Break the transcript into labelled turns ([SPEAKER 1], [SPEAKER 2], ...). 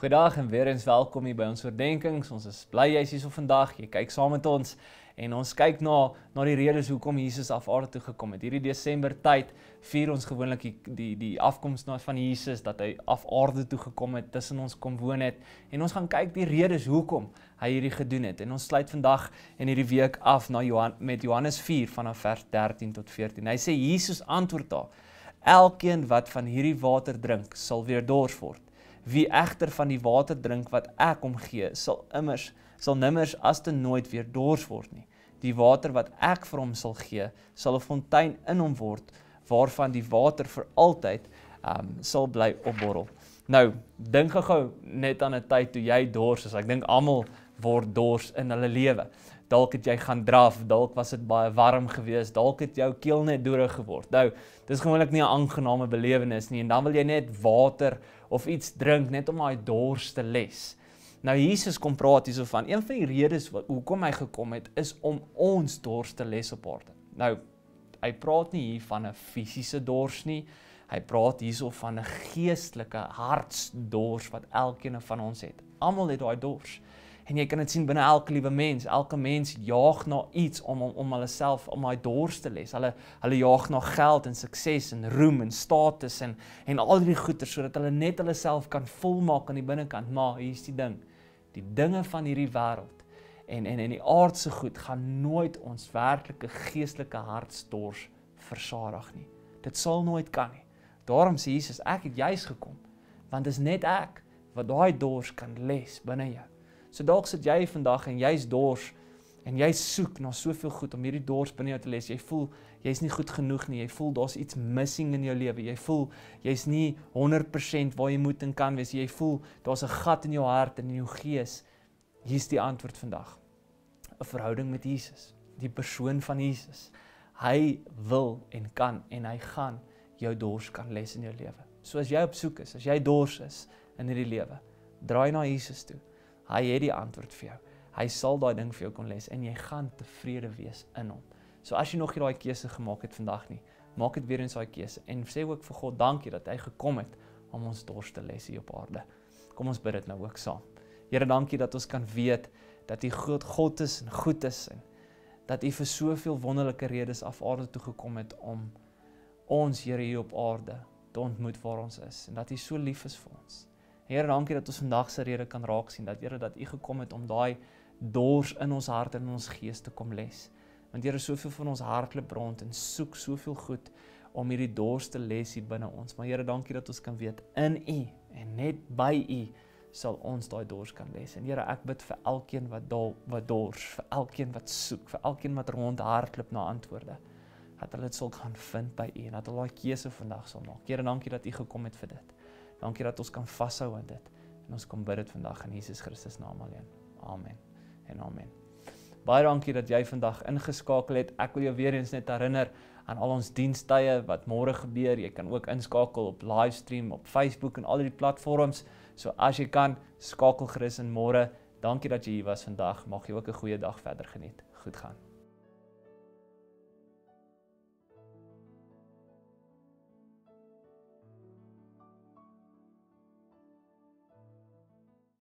[SPEAKER 1] Goeiedag en weer eens welkom hier by ons oordeenkings. Ons is bly jy's hier so vandag. Jy kyk saam met ons en ons kyk na na die redes hoekom Jesus af aarde toe gekom het. Hierdie Desember tyd vier ons gewoonlik die die, die afkoms na van Jesus dat hy af aarde toe gekom het, tussen ons kom woon het en ons gaan kyk die redes hoekom hy hierdie gedoen het. En ons sluit vandag en hierdie week af na Johan met Johannes 4 vanaf vers 13 tot 14. Hy sê Jesus antwoord daar: Elkeen wat van hierdie water drink, sal weer dors word. Wie egter van die water drink wat ek hom gee, sal immers sal nimmers as te nooit weer dors word nie. Die water wat ek vir hom sal gee, sal 'n fontein in hom word waarvan die water vir altyd um sal bly opborrel. Nou, dink gou net aan 'n tyd toe jy dors is. Ek dink almal word dors in hulle lewe. Dalk het jy gaan draf, dalk was dit baie warm geweest, dalk het jou keel net droog geword. Nou, dis gewoonlik nie 'n aangename belewenis nie en dan wil jy net water of iets drink net om daai dors te les. Nou Jesus kom praat hierso van een van die redes wat hoekom hy gekom het is om ons dors te les op aarde. Nou, hy praat nie hier van 'n fisiese dors nie. Hy praat hierso van 'n geestelike hartsdors wat elkeen van ons het. Almal het daai dors. En jy kan dit sien binne elke liewe mens. Elke mens jaag na iets om om, om hulle self om daai dors te les. Hulle hulle jaag na geld en sukses en roem en status en en al die goeder sodat hulle net hulle self kan volmaak aan die binnekant. Maar hier's die ding. Die dinge van hierdie wêreld en en en die aardse goed gaan nooit ons werklike geestelike hartsdors versadig nie. Dit sal nooit kan nie. Daarom sê Jesus, ek het juis gekom want dit is net ek wat daai dors kan les binne jou. So dalk sit jy vandag en jy's dors en jy soek na soveel goed om hierdie dors binne jou te les. Jy voel jy's nie goed genoeg nie. Jy voel daar's iets missing in jou lewe. Jy voel jy's nie 100% waar jy moet en kan wees. Jy voel daar's 'n gat in jou hart en in jou gees. Hier's die antwoord vandag. 'n Verhouding met Jesus, die persoon van Jesus. Hy wil en kan en hy gaan jou dors kan les in jou lewe. So as jy op soek is, as jy dors is in hierdie lewe, draai na Jesus toe. Hy het die antwoord vir jou. Hy sal daai ding vir jou kon les en jy gaan tevrede wees in hom. So as jy nog nie daai keuse gemaak het vandag nie, maak dit weer eens daai keuse en sê ook vir God dankie dat hy gekom het om ons dors te les hier op aarde. Kom ons bid dit nou ook saam. Here, dankie dat ons kan weet dat U God God is en goed is en dat U vir soveel wonderlike redes af aarde toe gekom het om ons Here hier op aarde te ontmoet waar ons is en dat U so lief is vir ons. Here, dankie dat ons vandag se rede kan raak sien dat Here dat U gekom het om daai dors in ons hart en in ons gees te kom les. Want Here, soveel van ons hartklop rond en soek soveel goed om hierdie dors te les hier binne ons. Maar Here, dankie dat ons kan weet in U en net by U sal ons daai dors kan les. En Here, ek bid vir elkeen wat dol wat dors, vir elkeen wat soek, vir elkeen wat rond hardloop na antwoorde. Dat hulle dit sal gaan vind by U en dat hulle daai keuse vandag sal maak. Here, dankie dat U gekom het vir dit. Dankie dat ons kan vashou aan dit. En ons kom bid dit vandag in Jesus Christus naam alleen. Amen. En amen. Baie dankie dat jy vandag ingeskakel het. Ek wil jou weer eens net herinner aan al ons dienstye wat môre gebeur. Jy kan ook inskakel op livestream op Facebook en al die platforms. So as jy kan, skakel gerus in môre. Dankie dat jy hier was vandag. Mag jy ook 'n goeie dag verder geniet. Goed gaan.